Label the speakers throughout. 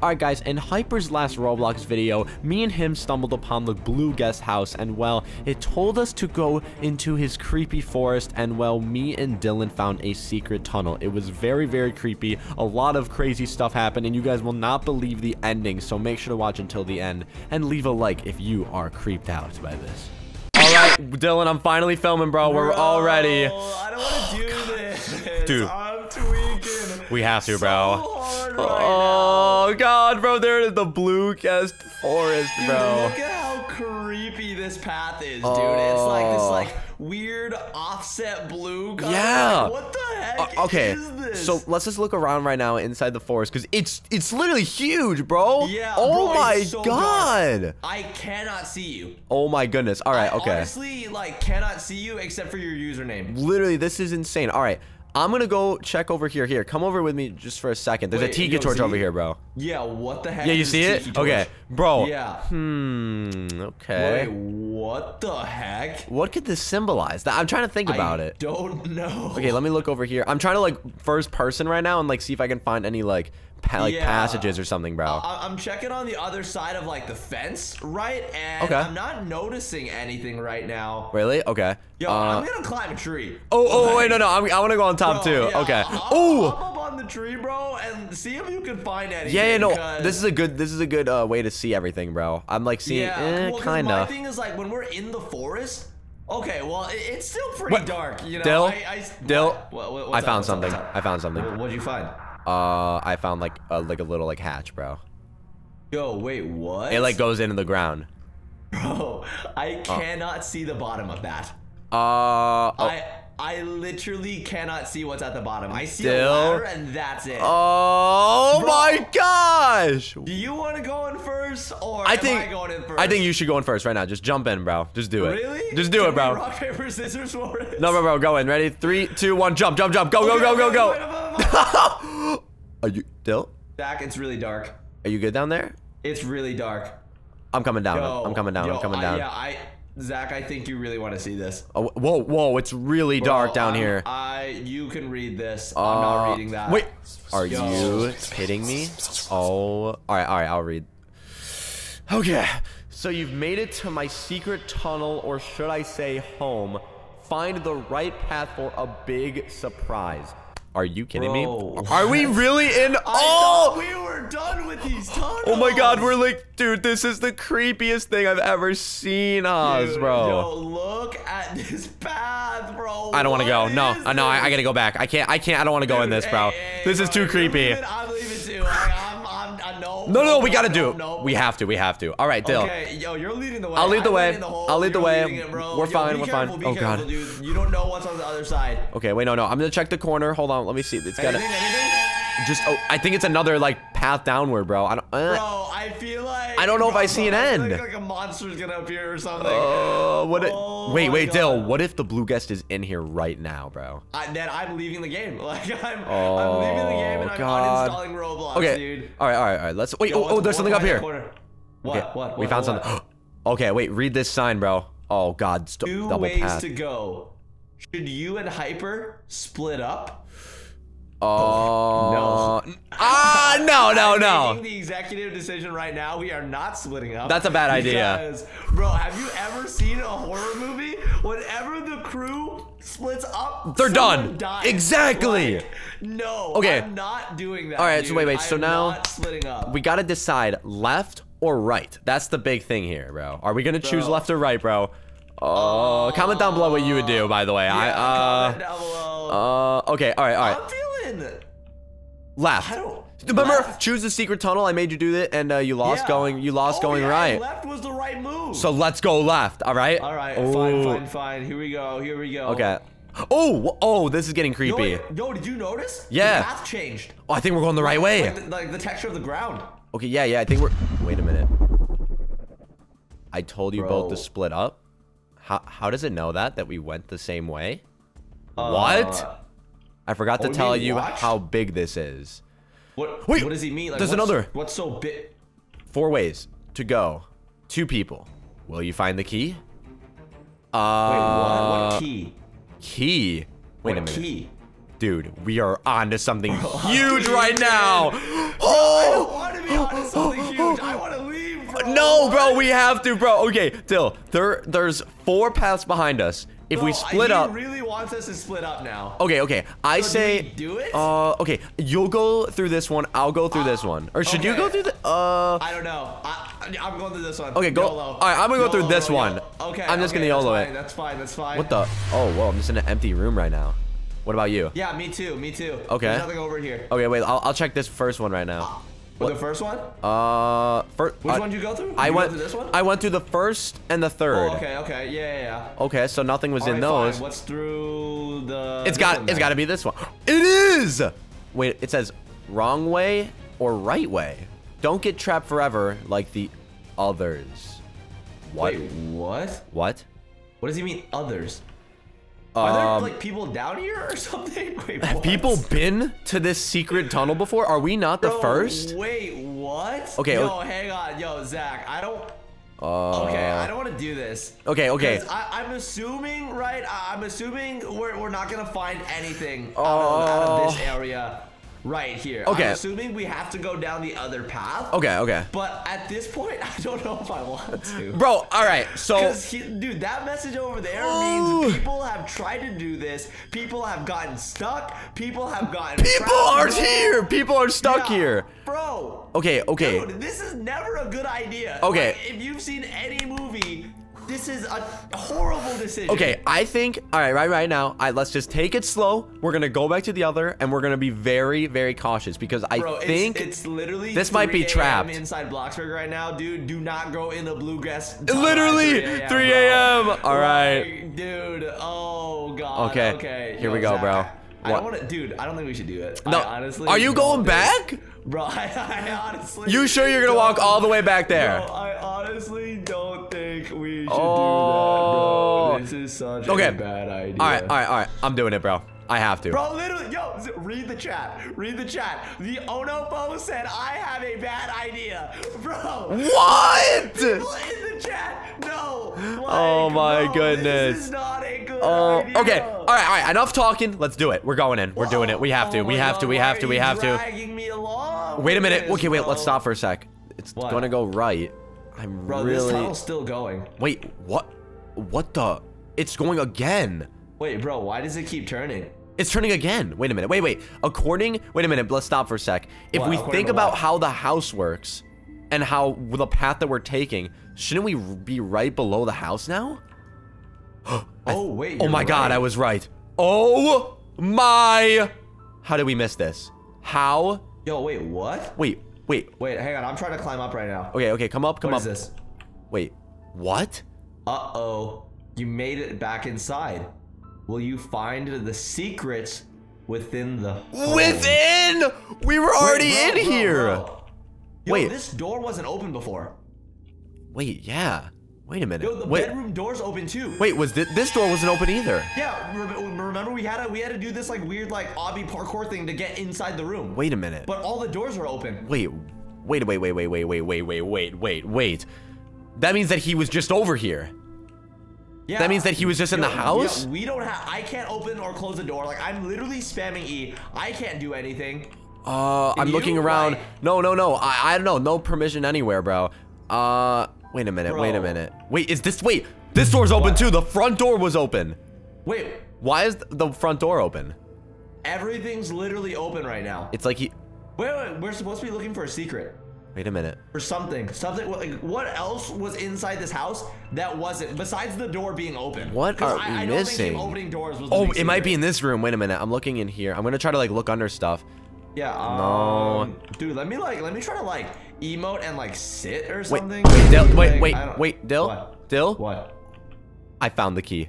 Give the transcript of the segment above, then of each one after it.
Speaker 1: Alright guys, in Hyper's last Roblox video, me and him stumbled upon the blue guest house and well, it told us to go into his creepy forest and well, me and Dylan found a secret tunnel. It was very, very creepy. A lot of crazy stuff happened and you guys will not believe the ending, so make sure to watch until the end and leave a like if you are creeped out by this. Alright, Dylan, I'm finally filming, bro. We're all ready.
Speaker 2: I don't want to do oh, this.
Speaker 1: Dude.
Speaker 2: I'm tweaking.
Speaker 1: We have to,
Speaker 2: So
Speaker 1: bro.
Speaker 2: hard right
Speaker 1: Oh god, bro, there is the blue guest forest, bro.
Speaker 2: Dude, look at how creepy this path is, dude. It's like this
Speaker 1: Oh.
Speaker 2: like weird offset blue color.
Speaker 1: Yeah.
Speaker 2: Like, what the heck
Speaker 1: Uh, okay,
Speaker 2: is this?
Speaker 1: so let's just look around right now inside the forest because it's it's literally huge, bro.
Speaker 2: Yeah,
Speaker 1: Oh
Speaker 2: bro,
Speaker 1: my
Speaker 2: so
Speaker 1: god.
Speaker 2: dark. I cannot see you.
Speaker 1: Oh my goodness. All right.
Speaker 2: I
Speaker 1: Okay.
Speaker 2: honestly like cannot see you except for your username.
Speaker 1: Literally, this is insane. All right. I'm gonna go check over here. Here, come over with me just for a second. There's a
Speaker 2: Wait,
Speaker 1: tiki
Speaker 2: yo,
Speaker 1: torch over here, bro.
Speaker 2: Yeah, what the heck?
Speaker 1: Yeah, you see it?
Speaker 2: torch?
Speaker 1: Okay, bro.
Speaker 2: Yeah.
Speaker 1: Hmm. Okay.
Speaker 2: Wait, what the heck?
Speaker 1: What could this symbolize? I'm trying to think about it.
Speaker 2: I
Speaker 1: it.
Speaker 2: Don't know.
Speaker 1: Okay, let me look over here. I'm trying to like first person right now and like see if I can find any like pa like
Speaker 2: Yeah.
Speaker 1: passages or something, bro.
Speaker 2: I- I'm checking on the other side of like the fence, right? And
Speaker 1: Okay.
Speaker 2: I'm not noticing anything right now.
Speaker 1: really? Okay.
Speaker 2: Yo,
Speaker 1: Uh,
Speaker 2: I'm gonna climb a tree.
Speaker 1: oh, oh,
Speaker 2: Like,
Speaker 1: wait, no, no. I'm, I want to go on top
Speaker 2: bro,
Speaker 1: too.
Speaker 2: yeah,
Speaker 1: okay. Oh.
Speaker 2: up on the tree, bro, and see if you can find anything.
Speaker 1: Yeah, yeah, no. This is a good. This is a good uh, way to see everything, bro. I'm like seeing,
Speaker 2: yeah,
Speaker 1: eh,
Speaker 2: well,
Speaker 1: kind
Speaker 2: My
Speaker 1: of.
Speaker 2: thing is like when we're in the forest. Okay, well, it's still pretty
Speaker 1: What?
Speaker 2: dark, you know.
Speaker 1: Dill,
Speaker 2: I, I,
Speaker 1: Dill,
Speaker 2: what? What-
Speaker 1: I found
Speaker 2: up,
Speaker 1: something. I found something.
Speaker 2: What- What'd you find?
Speaker 1: Uh, I found like a like a little like hatch, bro.
Speaker 2: Yo, wait, what?
Speaker 1: It like goes into the ground.
Speaker 2: Bro, I cannot see the bottom of that.
Speaker 1: Uh, oh,
Speaker 2: I I literally cannot see what's at the bottom. I see
Speaker 1: Still?
Speaker 2: a ladder and that's it.
Speaker 1: oh
Speaker 2: Bro.
Speaker 1: my gosh!
Speaker 2: Do you want to go in first or
Speaker 1: I
Speaker 2: am
Speaker 1: think
Speaker 2: I going in first?
Speaker 1: I think you should go in first right now. Just jump in, bro. Just do it.
Speaker 2: Really?
Speaker 1: Just do
Speaker 2: Can
Speaker 1: it, bro.
Speaker 2: rock paper scissors for it.
Speaker 1: No, bro, bro, go in. Ready? Three, two, one, jump, jump, jump. Go, go, go, go, go.
Speaker 2: Wait,
Speaker 1: Are you still?
Speaker 2: Zach, it's really dark.
Speaker 1: Are you good down there?
Speaker 2: It's really dark.
Speaker 1: I'm coming down.
Speaker 2: Yo,
Speaker 1: I'm coming down.
Speaker 2: yo,
Speaker 1: I'm coming
Speaker 2: I-
Speaker 1: down.
Speaker 2: yeah, I Zach, I think you really want to see this.
Speaker 1: Oh, whoa, whoa! It's really dark down
Speaker 2: I'm-
Speaker 1: here.
Speaker 2: I you can read this. I'm
Speaker 1: Uh,
Speaker 2: not reading that.
Speaker 1: Wait, are
Speaker 2: Yo.
Speaker 1: you kidding me? Oh, all right, all right, I'll read. Okay, so you've made it to my secret tunnel, or should I say home. Find the right path for a big surprise. Are you kidding
Speaker 2: Bro.
Speaker 1: me? Are we really in? Oh!
Speaker 2: we were done with these tunnels.
Speaker 1: Oh my god, we're like, dude, this is the creepiest thing I've ever seen, Oz,
Speaker 2: Dude,
Speaker 1: bro.
Speaker 2: Yo, look at this path, bro.
Speaker 1: I don't want to go. No, uh, no, I, I gotta go back. I can't, I can't, I don't want to go in this, bro.
Speaker 2: hey, hey,
Speaker 1: This is too creepy.
Speaker 2: leaving, I'm leaving too. I, I'm, Know.
Speaker 1: No, no, we gotta
Speaker 2: no,
Speaker 1: do it.
Speaker 2: no.
Speaker 1: We have to, we have to. All right, Dill.
Speaker 2: Okay, yo, you're leading the way.
Speaker 1: I'll lead the
Speaker 2: I'm
Speaker 1: way.
Speaker 2: hole.
Speaker 1: I'll lead the way.
Speaker 2: it.
Speaker 1: We're
Speaker 2: Yo,
Speaker 1: fine, we're
Speaker 2: careful,
Speaker 1: fine. Oh,
Speaker 2: careful,
Speaker 1: God.
Speaker 2: dude. You don't know what's on the other side.
Speaker 1: Okay, wait, no, no. I'm gonna check the corner. Hold on, let me see. It's gotta
Speaker 2: Anything, anything?
Speaker 1: just. Oh, I think it's another like path downward, bro. I don't. Uh,
Speaker 2: Bro, I feel like.
Speaker 1: I don't know if I see an end.
Speaker 2: Like, like a monster's gonna appear or something.
Speaker 1: uh, what? It,
Speaker 2: Oh
Speaker 1: wait,
Speaker 2: my
Speaker 1: wait, Dill. What if the blue guest is in here right now, bro?
Speaker 2: I, then I'm leaving the game. Like I'm,
Speaker 1: Oh,
Speaker 2: I'm leaving the game and I'm
Speaker 1: God.
Speaker 2: uninstalling Roblox,
Speaker 1: Okay.
Speaker 2: dude.
Speaker 1: All right, all right, all right. Let's. Wait.
Speaker 2: Yo,
Speaker 1: oh, oh, there's something up here.
Speaker 2: corner? What?
Speaker 1: Okay,
Speaker 2: What?
Speaker 1: we found
Speaker 2: what?
Speaker 1: something. okay, wait. Read this sign, bro. Oh God,
Speaker 2: Two
Speaker 1: double
Speaker 2: ways
Speaker 1: path.
Speaker 2: to go. Should you and Hyper split up?
Speaker 1: Oh
Speaker 2: no.
Speaker 1: Ah, no, no,
Speaker 2: I'm
Speaker 1: no.
Speaker 2: Making the executive decision right now. We are not splitting up.
Speaker 1: That's a bad idea.
Speaker 2: Because, bro, have you ever seen a horror movie? Whenever the crew splits up,
Speaker 1: They're done.
Speaker 2: dies.
Speaker 1: Exactly.
Speaker 2: Like, no.
Speaker 1: Okay.
Speaker 2: I'm not doing that.
Speaker 1: All right, so wait, wait, so now. We gotta decide left or right. That's the big thing here, bro. Are we gonna choose left or right, bro? Oh, comment down below what you would do, by the way.
Speaker 2: yeah,
Speaker 1: I
Speaker 2: comment
Speaker 1: uh
Speaker 2: down below.
Speaker 1: uh okay, all right, all right.
Speaker 2: Feeling.
Speaker 1: Left.
Speaker 2: I don't.
Speaker 1: Remember,
Speaker 2: left.
Speaker 1: choose the secret tunnel. I made you do that, and uh, you lost
Speaker 2: Yeah.
Speaker 1: going. You lost
Speaker 2: Oh,
Speaker 1: going
Speaker 2: yeah,
Speaker 1: right.
Speaker 2: Left was the right move.
Speaker 1: So let's go left. All right.
Speaker 2: All right,
Speaker 1: Ooh.
Speaker 2: fine, fine, fine. Here we go. Here we go.
Speaker 1: Okay. Oh, oh, this is getting creepy.
Speaker 2: yo, did you notice?
Speaker 1: Yeah.
Speaker 2: The path changed.
Speaker 1: Oh, I think we're going the right way.
Speaker 2: Like the, like the texture of the ground.
Speaker 1: Okay, yeah, yeah. I think we're. Wait a minute. I told you both to split up. How how does it know that that we went the same way?
Speaker 2: Uh,
Speaker 1: what? I forgot to
Speaker 2: oh,
Speaker 1: tell you
Speaker 2: watch?
Speaker 1: how big this is.
Speaker 2: What?
Speaker 1: Wait,
Speaker 2: what does he mean? Like,
Speaker 1: there's
Speaker 2: what's-
Speaker 1: another.
Speaker 2: What's so big?
Speaker 1: Four ways to go. Two people. Will you find the key? Uh,
Speaker 2: Wait, what? What key?
Speaker 1: Key. Wait
Speaker 2: what
Speaker 1: a minute.
Speaker 2: key?
Speaker 1: Dude, we are on to something
Speaker 2: I'm
Speaker 1: huge right now.
Speaker 2: I don't
Speaker 1: Oh!
Speaker 2: want to leave, on
Speaker 1: no, bro, we have to, bro. Okay, Dill, there, there's four paths behind us. If we split up,
Speaker 2: really wants us to split up now.
Speaker 1: okay, okay. I
Speaker 2: So do
Speaker 1: say,
Speaker 2: we do it?
Speaker 1: uh, okay, you'll go through this one. I'll go through this one. Or should you go
Speaker 2: okay.
Speaker 1: through the? Uh,
Speaker 2: I don't know. I, I'm going through this one.
Speaker 1: Okay, go-
Speaker 2: YOLO.
Speaker 1: all right, I'm gonna go through this
Speaker 2: YOLO.
Speaker 1: one.
Speaker 2: Okay.
Speaker 1: I'm just
Speaker 2: okay,
Speaker 1: gonna
Speaker 2: that's
Speaker 1: YOLO it.
Speaker 2: fine, That's fine. That's fine.
Speaker 1: what the? Oh, whoa, I'm just in an empty room right now. What about you?
Speaker 2: Yeah, me too. Me too.
Speaker 1: Okay.
Speaker 2: There's nothing over here.
Speaker 1: Okay, wait. I'll, I'll check this first one right now.
Speaker 2: The first one?
Speaker 1: Uh, first.
Speaker 2: Which
Speaker 1: uh,
Speaker 2: one did you go through?
Speaker 1: I
Speaker 2: you
Speaker 1: went.
Speaker 2: Through this one?
Speaker 1: I went through the first and the third.
Speaker 2: Oh, okay. Okay. Yeah. Yeah. yeah.
Speaker 1: Okay, so nothing was
Speaker 2: All
Speaker 1: in
Speaker 2: right,
Speaker 1: those.
Speaker 2: fine. What's through the?
Speaker 1: It's got.
Speaker 2: one
Speaker 1: It's got to be this one. It is. Wait. It says wrong way or right way. Don't get trapped forever like the others. What?
Speaker 2: Wait, what?
Speaker 1: What?
Speaker 2: What does he mean, others? Are there
Speaker 1: Um,
Speaker 2: like people down here or something? Wait,
Speaker 1: have people been to this secret tunnel before? Are we not the
Speaker 2: Bro,
Speaker 1: first?
Speaker 2: Wait, what?
Speaker 1: Okay,
Speaker 2: Yo, hang on. Yo, Zach, I don't.
Speaker 1: Uh,
Speaker 2: Okay, I don't want to do this.
Speaker 1: Okay, okay.
Speaker 2: I, I'm assuming, right? I'm assuming we're, we're not gonna find anything out, of, out of this area right here.
Speaker 1: Okay.
Speaker 2: I'm assuming we have to go down the other path.
Speaker 1: Okay, okay.
Speaker 2: But at this point, I don't know if I want to.
Speaker 1: Bro, all right. So
Speaker 2: Because, dude, that message over there
Speaker 1: Oh.
Speaker 2: means people have tried to do this. People have gotten stuck. People have gotten.
Speaker 1: people are here. People are stuck
Speaker 2: Yeah,
Speaker 1: here.
Speaker 2: Bro.
Speaker 1: Okay, okay.
Speaker 2: Dude, this is never a good idea.
Speaker 1: Okay.
Speaker 2: Like, if you've seen any movie, this is a horrible decision.
Speaker 1: Okay, I think all right, right, right now. I let's just take it slow. We're gonna go back to the other, and we're gonna be very, very cautious because I
Speaker 2: Bro,
Speaker 1: think
Speaker 2: it's, it's literally
Speaker 1: this might be
Speaker 2: 3 a.m.
Speaker 1: trapped.
Speaker 2: inside Bloxburg right now, dude. Do not go in the bluegrass.
Speaker 1: Literally
Speaker 2: 3
Speaker 1: 3 a.m. All right.
Speaker 2: Like, dude. Oh god.
Speaker 1: Okay,
Speaker 2: Okay.
Speaker 1: here
Speaker 2: Yo,
Speaker 1: we go,
Speaker 2: Zach,
Speaker 1: bro.
Speaker 2: I, I don't want to, dude. I don't think we should do it.
Speaker 1: no.
Speaker 2: I honestly.
Speaker 1: are you going back?
Speaker 2: Bro, I, I honestly.
Speaker 1: You sure you're gonna walk all the way back there?
Speaker 2: Bro, I honestly don't think we should
Speaker 1: Oh.
Speaker 2: do that, bro. Oh. This is such
Speaker 1: Okay.
Speaker 2: a bad idea.
Speaker 1: All right, all right, all right. I'm doing it, bro. I have to.
Speaker 2: Bro, literally, yo, read the chat. Read the chat. The Onopo said, I have a bad idea. Bro.
Speaker 1: What?
Speaker 2: People in the chat. No. Oh like,
Speaker 1: Oh my
Speaker 2: bro,
Speaker 1: goodness.
Speaker 2: This is not a good
Speaker 1: Oh,
Speaker 2: idea.
Speaker 1: okay. All right, all right. Enough talking. Let's do it. We're going in. We're doing it. We have to.
Speaker 2: Oh
Speaker 1: We have to. We have to. We have to.
Speaker 2: me along
Speaker 1: Wait a minute.
Speaker 2: this,
Speaker 1: Okay, wait. Let's stop for a sec. It's
Speaker 2: What?
Speaker 1: gonna go right. I'm
Speaker 2: Bro, this
Speaker 1: really.
Speaker 2: tunnel's still going.
Speaker 1: Wait. What? What the? It's going again.
Speaker 2: Wait, bro, why does it keep turning?
Speaker 1: It's turning again. Wait a minute. Wait, wait. According. Wait a minute. Let's stop for a sec. If we think about
Speaker 2: what?
Speaker 1: how the house works and how the path that we're taking, shouldn't we be right below the house now?
Speaker 2: Oh, wait.
Speaker 1: Oh my god. I was right. Oh my. How did we miss this? How?
Speaker 2: Yo, wait, what?
Speaker 1: Wait, wait.
Speaker 2: Wait, hang on. I'm trying to climb up right now.
Speaker 1: Okay, okay, come up, come
Speaker 2: What
Speaker 1: up.
Speaker 2: is this?
Speaker 1: Wait, what?
Speaker 2: Uh-oh. You made it back inside. Will you find the secrets within the home?
Speaker 1: Within! We were
Speaker 2: Wait,
Speaker 1: already
Speaker 2: bro,
Speaker 1: in
Speaker 2: bro,
Speaker 1: here.
Speaker 2: bro. Yo,
Speaker 1: Wait.
Speaker 2: this door wasn't open before.
Speaker 1: Wait, yeah. Wait a minute.
Speaker 2: Yo, the
Speaker 1: wait,
Speaker 2: bedroom door's open too.
Speaker 1: wait, was thi- this door wasn't open either?
Speaker 2: Yeah, re- remember we had to we had to do this like weird like obby parkour thing to get inside the room.
Speaker 1: Wait a minute.
Speaker 2: But all the doors were open.
Speaker 1: Wait, wait, wait, wait, wait, wait, wait, wait, wait, wait, wait, wait. That means that he was just over here.
Speaker 2: Yeah.
Speaker 1: That means that he was just in the house?
Speaker 2: yeah, we don't have. I can't open or close the door. Like I'm literally spamming E. I can't do anything.
Speaker 1: Uh, I'm
Speaker 2: you?
Speaker 1: looking around.
Speaker 2: Why?
Speaker 1: No, no, no. I, I don't know. No permission anywhere, bro. Uh, wait a minute. Wait a minute. Wait, is this? Wait, this door's open
Speaker 2: What?
Speaker 1: too. The front door was open.
Speaker 2: Wait,
Speaker 1: Why is the front door open?
Speaker 2: everything's literally open right now.
Speaker 1: It's like he.
Speaker 2: Wait, wait, we're supposed to be looking for a secret
Speaker 1: Wait a minute.
Speaker 2: or something. Something. Like, what else was inside this house that wasn't besides the door being open?
Speaker 1: What are
Speaker 2: I,
Speaker 1: we
Speaker 2: I
Speaker 1: missing?
Speaker 2: Opening doors was. the
Speaker 1: Oh, it might be in this room. Wait a minute. I'm looking in here. I'm gonna try to like look under stuff.
Speaker 2: Yeah.
Speaker 1: No.
Speaker 2: Um, Dude, let me like let me try to like emote and like sit or something.
Speaker 1: wait, Dill, wait, wait,
Speaker 2: I
Speaker 1: wait, Dill,
Speaker 2: What?
Speaker 1: Dill.
Speaker 2: What?
Speaker 1: I found the key.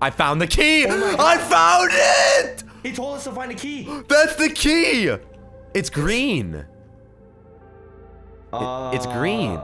Speaker 1: I found the key.
Speaker 2: Oh.
Speaker 1: I found it.
Speaker 2: He told us to find a key.
Speaker 1: That's the key. It's green.
Speaker 2: Uh,
Speaker 1: it's green.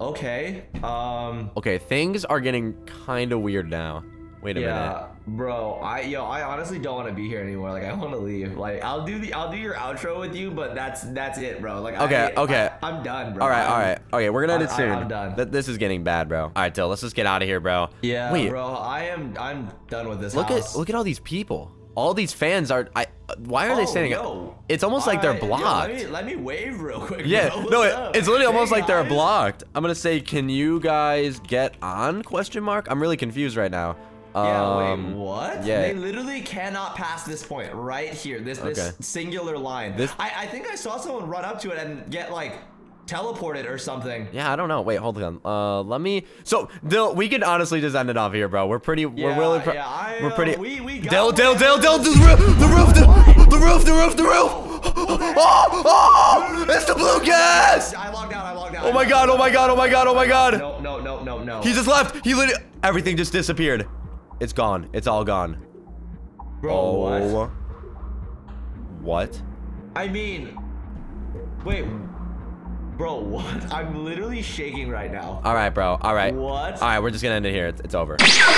Speaker 2: Okay. Um.
Speaker 1: Okay, things are getting kind of weird now. Wait a minute.
Speaker 2: Bro. I yo, I honestly don't want to be here anymore. Like, I want to leave. Like, I'll do the I'll do your outro with you, but that's that's it, bro. Like,
Speaker 1: Okay,
Speaker 2: I,
Speaker 1: okay.
Speaker 2: I, am done, bro.
Speaker 1: All right,
Speaker 2: I'm-
Speaker 1: all right. Okay, we're gonna end it soon.
Speaker 2: I'm done.
Speaker 1: Th- this is getting bad, bro. All right, Dill, let's just get out of here, bro.
Speaker 2: Yeah,
Speaker 1: Wait,
Speaker 2: bro. I am I'm done with this
Speaker 1: look
Speaker 2: house.
Speaker 1: at look at all these people. all these fans are. I. Why are they
Speaker 2: Oh,
Speaker 1: standing?
Speaker 2: yo.
Speaker 1: It's almost like they're
Speaker 2: Alright, yo,
Speaker 1: blocked.
Speaker 2: let, me, let me wave real quick.
Speaker 1: Yeah,
Speaker 2: bro.
Speaker 1: no, it, it's literally almost
Speaker 2: Hey,
Speaker 1: like they're blocked. I'm gonna say, can you guys get on? Question mark. I'm really confused right now.
Speaker 2: Yeah, wait,
Speaker 1: Um,
Speaker 2: what?
Speaker 1: yeah.
Speaker 2: They literally cannot pass this point right here. This this
Speaker 1: Okay.
Speaker 2: singular line.
Speaker 1: This-
Speaker 2: I, I think I saw someone run up to it and get like teleported or something.
Speaker 1: Yeah, I don't know. Wait, hold on. Uh, let me. So, Dill, we could honestly just end it off here, bro. We're pretty. we're really.
Speaker 2: Yeah, I,
Speaker 1: we're
Speaker 2: uh, we- we got
Speaker 1: Dill. Dill, Dill, Dill, the roof, the roof, the, the roof, the roof, the roof. Oh, oh, it's the blue guest.
Speaker 2: I logged out. I logged out.
Speaker 1: Oh my god! Oh my god! Oh my god! Oh my god!
Speaker 2: No, no, no, no, no.
Speaker 1: He just left. He literally. Everything just disappeared. It's gone. It's all gone.
Speaker 2: Bro,
Speaker 1: oh.
Speaker 2: what?
Speaker 1: What?
Speaker 2: I mean, wait, bro, what? I'm literally shaking right now.
Speaker 1: All right, bro. All right.
Speaker 2: What?
Speaker 1: All right, we're just gonna end it here. It's, it's over.